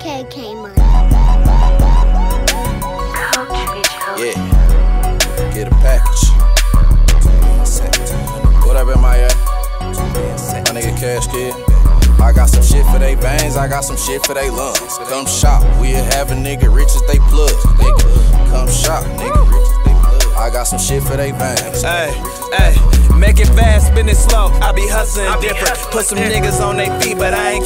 KK money. Yeah. Get a package. What up, MIA? My nigga Cash Kidd. I got some shit for they veins, I got some shit for they lungs. Come shop, we'll have a nigga rich as they plug. Nigga, come shop, nigga rich as they plug. I got some shit for they veins. Hey, hey, make it fast, spin it slow. I be hustling different. Put some niggas on their feet, but I ain't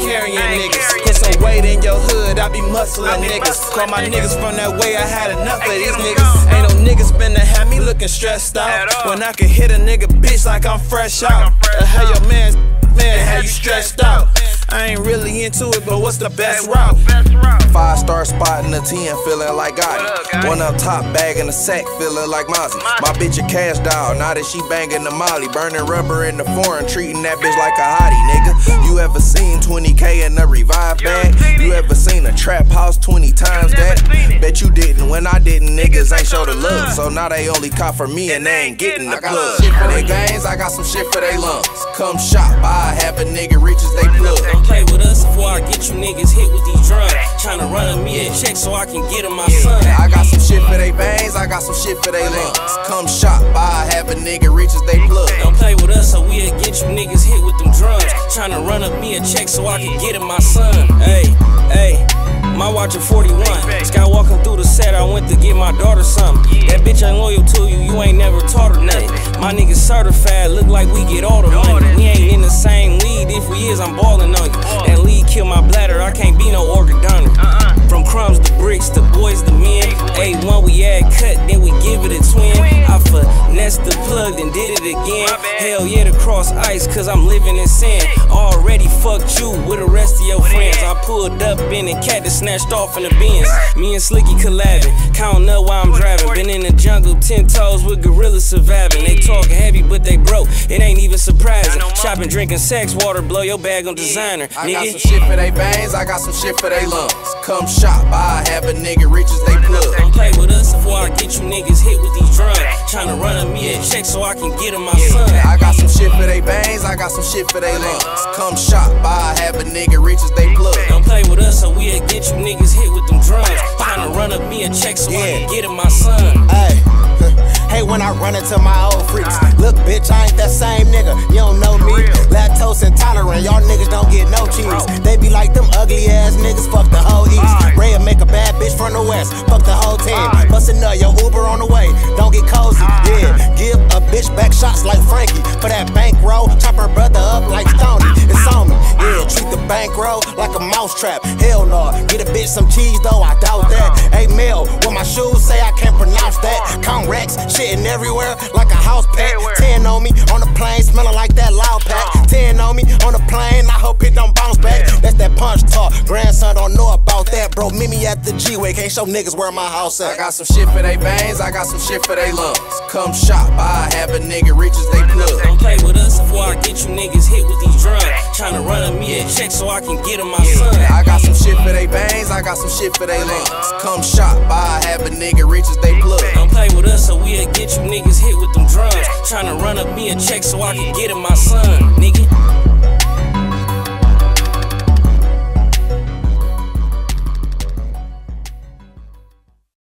carrying niggas. Put some weight in your hood, I be muscling niggas. Call my niggas from that way, I had enough of these niggas. Ain't no niggas finna have me looking stressed out. When I can hit a nigga bitch like I'm fresh out. Uh, How your man, man, how you stressed out? I ain't really into it, but what's the best route? Five star spot in the 10, feeling like Gotti. One up top, bag in the sack, feeling like Mozzy. My bitch a Kash Doll, now that she banging the molly. Burning rubber in the foreign, treating that bitch like a hottie, nigga. You ever seen 20k in a revive bag? You ever seen a trap house 20 times that? Bet you didn't, when I didn't, niggas ain't show the love. So now they only cop for me and they ain't getting the plug. Shit for they gains, I got some shit for they lungs. Come shop, I have a nigga rich as they plug. Don't play with us before I get you niggas hit with these drums. Tryna run up me a check so I can get him my son. I got some shit for they veins, I got some shit for they lungs. Come shop, I have a nigga rich as they plug. Don't play with us or we'll get you niggas hit with them drums. Tryna run up me a check so I can get him my son. Hey, hey. My watch at 41. Sky walking through the set, I went to get my daughter something. That bitch ain't loyal to you, you ain't never taught her nothing. My niggas certified, look like we get all the money. We ain't in the same league, if we is, I'm balling on you. That lead kill my bladder, I can't be no organ to boys the men. A1 we add cut, then we give it a twin. I finesse the plug, then did it again. Hell yeah, to cross ice, cause I'm living in sin. Already fucked you with the rest of your friends. I pulled up in a cat that snatched off in the bins. Me and Slicky collabing, counting up while I'm driving. Been in the jungle, ten toes with gorillas surviving. They talking heavy, but they broke. It ain't even surprising. Shopping, drinking sex, water, blow your bag on designer. I got some shit for they veins, I got some shit for they lungs. Come shop, I have a nigga rich as they plug. don't play with us before I get you niggas hit with these drugs. Tryna run up me a check so I can get him my son. I got some shit for they veins, I got some shit for they lungs. Come shop, I have a nigga rich as they plug. Don't play with us or we'll get you niggas hit with them drums. Tryna run up me a check so I can get him my son. I run into my old freaks. Look, bitch, I ain't that same nigga. You don't know me. Lactose intolerant, y'all niggas don't get no cheese. They be like them ugly ass niggas, fuck the whole east. Red make a bad bitch from the west, fuck the whole team. Bustin' up your Uber on the way, don't get cozy. Yeah, give a bitch back shots like Frankie. For that like a mouse trap. Hell no, get a bitch some cheese though, I doubt that. Uh-huh. Hey, Mel, what my shoes say, I can't pronounce that. Uh-huh. Count racks, shitting everywhere like a house pet. Ten on me on the plane, smelling like that loud pack. Uh-huh. Ten on me on the plane, I hope it don't bounce back. That's that punch talk. Grandson bro. Meet me at the G Way, can't show niggas where my house at. I got some shit for they veins, I got some shit for they lungs. Come shop, I have a nigga rich as they plug. Don't play with us before I get you niggas hit with these drums. Tryna run up me a check so I can get him my son. I got some shit for they veins, I got some shit for they lungs. Come shop, I have a nigga rich as they plug. Don't play with us or we'll get you niggas hit with them drums. Tryna run up me a check so I can get him my son, nigga.